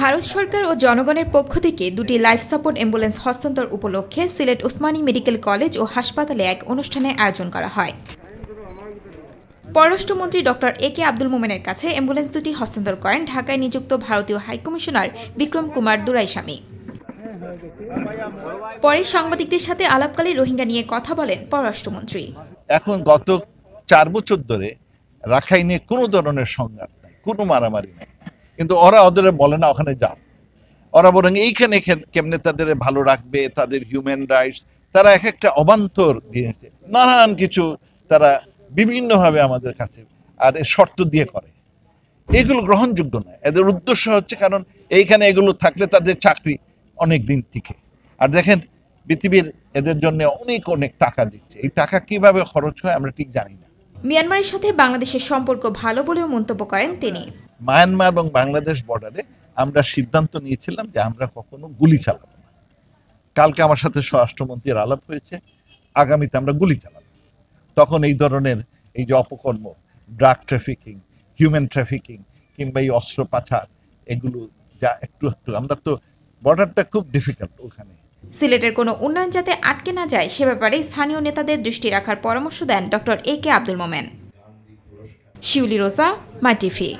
ভারত সরকার ও জনগণের পক্ষ থেকে দুটি লাইফ সাপোর্ট অ্যাম্বুলেন্স হস্তান্তর উপলক্ষে সিলেট ওসমানী মেডিকেল কলেজ ও হাসপাতালে এক অনুষ্ঠানের আয়োজন করা হয়। পররাষ্ট্রমন্ত্রী ডক্টর এ কে আব্দুল মোমেনের কাছে অ্যাম্বুলেন্স দুটি হস্তান্তর করেন ঢাকায় নিযুক্ত ভারতীয় হাইকমিশনার বিক্রম কুমার দুরাইস্বামী। পরে সাংবাদিকদের সাথে আলাপকালে রোহিঙ্গা নিয়ে কথা বলেন পররাষ্ট্রমন্ত্রী। এখন গত চার বছর ধরে রাখাইনে কোনো ধরনের সংঘাত নেই, কোনো মারামারি নেই। কিন্তু ওরা ওদের বলে না, ওখানে যাও। ওরা বরং এইখানে কেমনে তাদের ভালো রাখবে, তাদের হিউম্যান রাইটস তারা এক একটা অবান্তর দিয়েছে। নানান কিছু তারা বিভিন্নভাবে আমাদের কাছে আর শর্ত দিয়ে করে। এগুলো গ্রহণযোগ্য নয় এদের উদ্দেশ্য হচ্ছে কারণ এইখানে এগুলো থাকলে তাদের চাকরি অনেক দিন থেকে আর দেখেন, পৃথিবীর এদের জন্য অনেক অনেক টাকা দিচ্ছে। এই টাকা কীভাবে খরচ হয় আমরা ঠিক জানি না। মিয়ানমারের সাথে বাংলাদেশের সম্পর্ক ভালো বলেও মন্তব্য করেন তিনি। মায়ানমার এবং বাংলাদেশ বর্ডারে আমরা সিদ্ধান্ত নিয়েছিলাম যে আমরা কখনো গুলি চালাবো না। কালকে আমার সাথে স্বরাষ্ট্রমন্ত্রীর আলাপ হয়েছে, আগামীতে আমরা গুলি চালাবো। তখন এই ধরনের এই যে অপকর্ম ড্রাগ ট্রাফিকিং হিউম্যান ট্রাফিকিং কিংবা এই অস্ত্র পাচার, এগুলো যা একটু একটু, আমরা তো বর্ডারটা খুব ডিফিকাল্ট ওখানে। সিলেটের কোনো উন্নয়ন যাতে আটকে না যায়, সে ব্যাপারে স্থানীয় নেতাদের দৃষ্টি রাখার পরামর্শ দেন ডক্টর এ কে আব্দুল মোমেন। শিউলি রোজা মাই টিভি